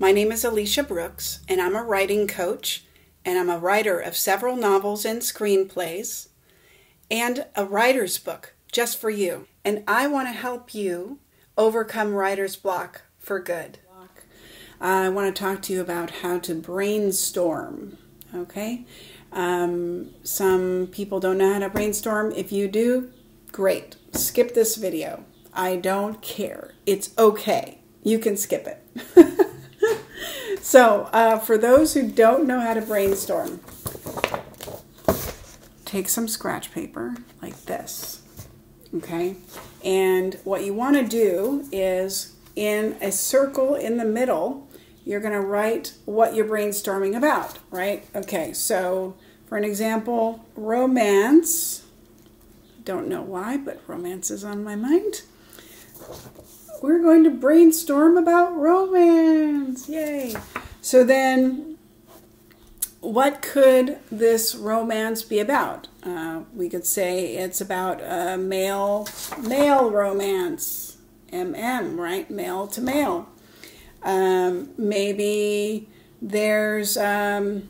My name is Aleisha Brooks, and I'm a writing coach, and I'm a writer of several novels and screenplays, and a writer's book just for you. And I want to help you overcome writer's block for good. I want to talk to you about how to brainstorm. Okay? Um, some people don't know how to brainstorm. If you do, great. Skip this video. I don't care. It's okay. You can skip it. so, uh, for those who don't know how to brainstorm, take some scratch paper like this. Okay? And what you want to do is in a circle in the middle, you're going to write what you're brainstorming about, right? Okay, so for an example, romance. Don't know why, but romance is on my mind. We're going to brainstorm about romance. Yay. So then, what could this romance be about? Uh, we could say it's about a male male romance, MM, right? Male to male. Um, maybe there's um,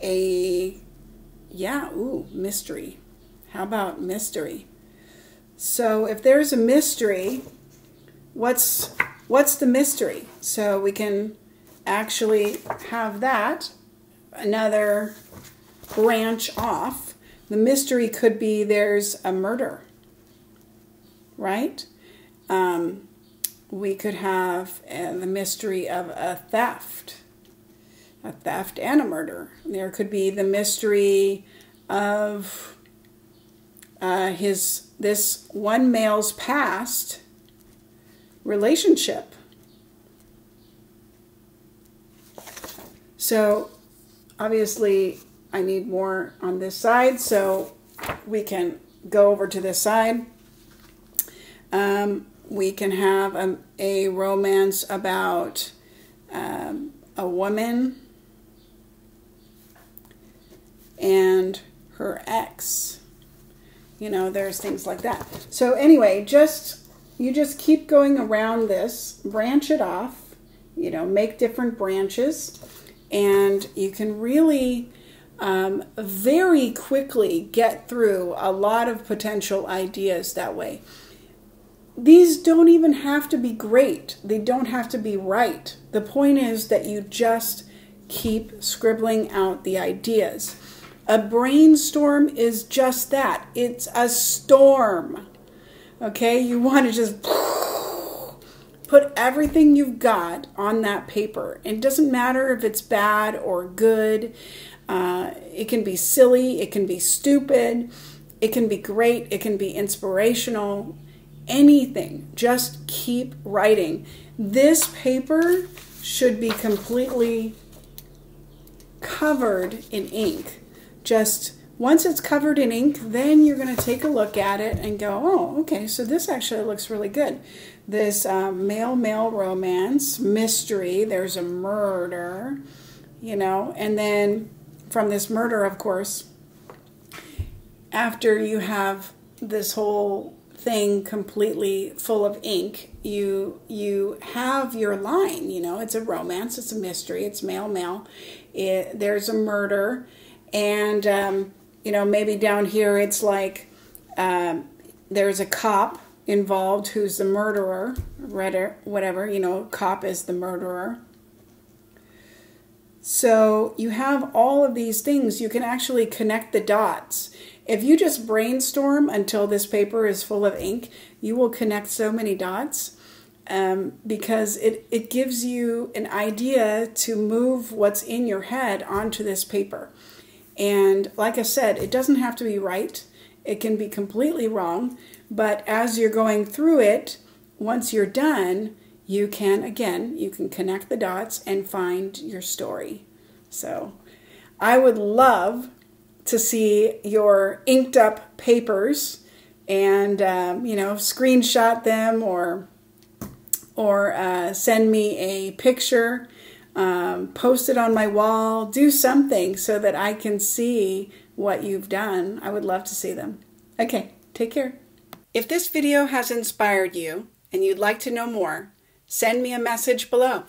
a, yeah, ooh, mystery. How about mystery? So if there's a mystery, what's what's the mystery? So we can actually have that another branch off. The mystery could be there's a murder, right? Um, we could have uh, the mystery of a theft, a theft and a murder. There could be the mystery of uh, his this one male's past relationship. So obviously I need more on this side, so we can go over to this side. Um, we can have a, a romance about um, a woman and her ex. You know, there's things like that. So anyway, just you just keep going around this, branch it off, you know, make different branches, and you can really um, very quickly get through a lot of potential ideas that way these don't even have to be great. They don't have to be right. The point is that you just keep scribbling out the ideas. A brainstorm is just that it's a storm. Okay, you want to just put everything you've got on that paper. It doesn't matter if it's bad or good, uh, it can be silly, it can be stupid, it can be great, it can be inspirational anything. Just keep writing. This paper should be completely covered in ink. Just once it's covered in ink, then you're going to take a look at it and go, oh, okay, so this actually looks really good. This um, male male romance, mystery, there's a murder, you know, and then from this murder, of course, after you have this whole thing completely full of ink you you have your line you know it's a romance it's a mystery it's male male it, there's a murder and um, you know maybe down here it's like um, there's a cop involved who's the murderer whatever you know cop is the murderer so you have all of these things you can actually connect the dots if you just brainstorm until this paper is full of ink, you will connect so many dots um, because it, it gives you an idea to move what's in your head onto this paper. And like I said, it doesn't have to be right, it can be completely wrong, but as you're going through it, once you're done, you can, again, you can connect the dots and find your story. So I would love to see your inked up papers and um, you know screenshot them or or uh, send me a picture um, post it on my wall do something so that i can see what you've done. I would love to see them. Okay take care. If this video has inspired you and you'd like to know more send me a message below